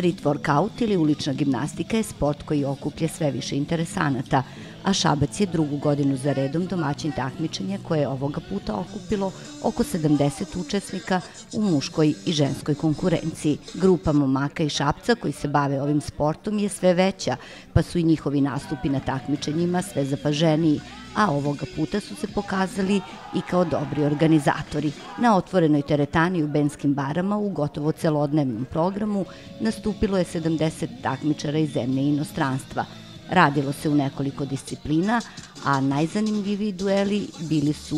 Street workout ili ulična gimnastika je sport koji okuplja sve više interesanata, a Šabac je drugu godinu za redom domaćin takmičenja koje je ovoga puta okupilo oko 70 učesnika u muškoj i ženskoj konkurenciji. Grupa momaka i Šapca koji se bave ovim sportom je sve veća, pa su i njihovi nastupi na takmičenjima sve zapaženiji, a ovoga puta su se pokazali i kao dobri organizatori. Na otvorenoj teretani u Benskim barama u gotovo celodnevnom programu nastupilo je 70 takmičara iz zemlje i inostranstva. Radilo se u nekoliko disciplina, a najzanimljiviji dueli bili su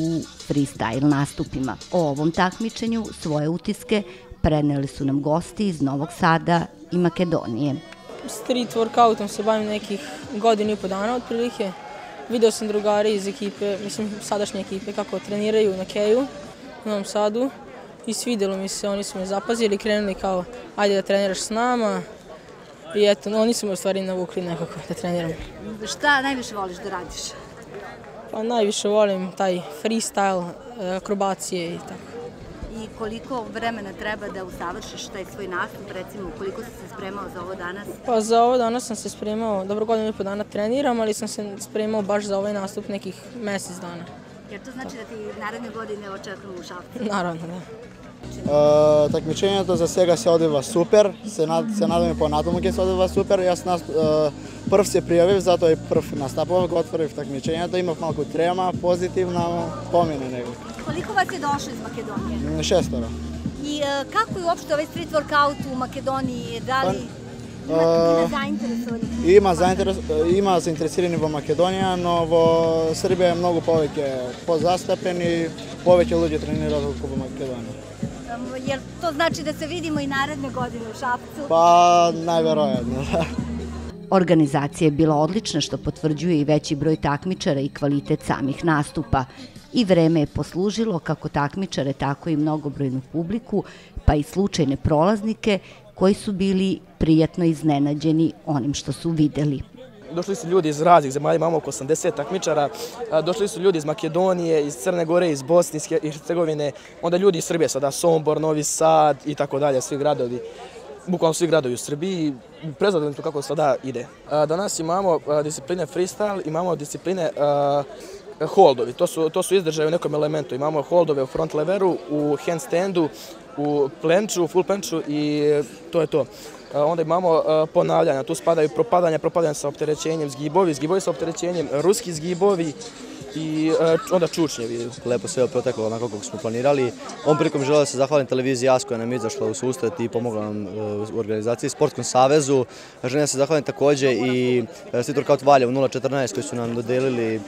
freestyle nastupima. O ovom takmičenju svoje utiske preneli su nam gosti iz Novog Sada i Makedonije. Street workoutom se bavim nekih godinu i po dana otprilike. Video sam drugari iz ekipe, mislim sadašnje ekipe, kako treniraju na Keju u Novom Sadu i svidelo mi se, oni su me zapazili, krenuli kao ajde da treniraš s nama i eto, oni su me u stvari navukli nekako da treniram. Šta najviše voliš da radiš? Pa najviše volim taj freestyle, akrobacije i tako. I koliko vremena treba da usavršiš taj svoj nastup, recimo koliko si se spremao za ovo danas? Pa za ovo danas sam se spremao, dobro godinu i po dana treniram, ali sam se spremao baš za ovaj nastup nekih mesec dana. Jer to znači da ti naredne godine očekujemo u Šapcu? Naravno, da. Takmičenето за сега се одива супер, се, над, се надаме понатаму ќе се одива супер. Јас нас, е, прв се пријавив, затоа и прв настапував, го отворив такмичењето, имав малку трема, позитивна, помине него. Шесторо. I e, kako je uopšte ovaj street workout u Makedoniji? Da li Pa, ima, e, ima zainteresovanih? Има, заинтерес, има заинтересирани во Македонија, но во Србија е многу повеќе позастапен и повеќе луѓе тренираат како во Македонија. Jer to znači da se vidimo i naredne godine u Šapcu? Па, најверојатно, да. Organizacija je bila odlična što potvrđuje i veći broj takmičara i kvalitet samih nastupa. I vreme je poslužilo kako takmičare, tako i mnogobrojnu publiku, pa i slučajne prolaznike koji su bili prijatno iznenađeni onim što su videli. Došli su ljudi iz raznih zemalja, imamo oko 80 takmičara, došli su ljudi iz Makedonije, iz Crne Gore, iz Bosne, iz He- iz Hercegovine, onda ljudi iz Srbije, sada Sombor, Novi Sad i tako dalje, svi gradovi bukvalno svi gradovi u Srbiji, prezadovoljni smo kako sada ide. Danas imamo discipline freestyle, imamo discipline a, holdovi, to su, to su izdržaje u nekom elementu. Imamo holdove u front leveru, u handstandu, u plenču, full plenču i to je to. A, Onda imamo a, ponavljanja, tu spadaju propadanja, propadanja sa opterećenjem, zgibovi, zgibovi sa opterećenjem, ruski zgibovi i a, onda čučnjevi. lepo sve proteklo onako kako smo planirali. Ovom prilikom želeo da se zahvalim televiziji JAS koja nam je izašla u susret i pomogla nam e, u organizaciji Sportskom savezu. Želim da se zahvalim takođe i e, Street Workout Valjevo 014 koji su nam dodelili e,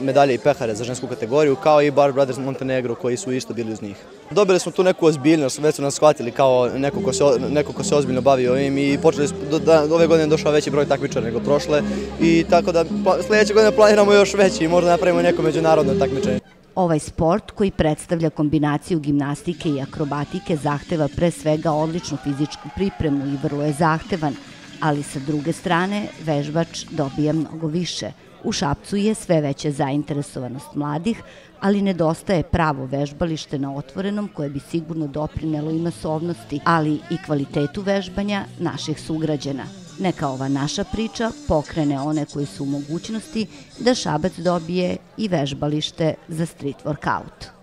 medalje i pehare za žensku kategoriju, kao i Bar Brothers Montenegro koji su isto bili uz njih. Dobili smo tu neku ozbiljnost, već su nas shvatili kao neko ko se, neko ko se ozbiljno bavi ovim i počeli smo, do, da, ove godine je došao veći broj takmičara nego prošle i tako da sledeće godine planiramo još veći i možda napravimo neko međunarodno takmičenje. Ovaj sport koji predstavlja kombinaciju gimnastike i akrobatike zahteva pre svega odličnu fizičku pripremu i vrlo je zahtevan, ali sa druge strane vežbač dobija mnogo više. U Šapcu je sve veća zainteresovanost mladih, ali nedostaje pravo vežbalište na otvorenom koje bi sigurno doprinelo i masovnosti, ali i kvalitetu vežbanja naših sugrađana. Neka ova naša priča pokrene one koji su u mogućnosti da Šabac dobije i vežbalište za street workout.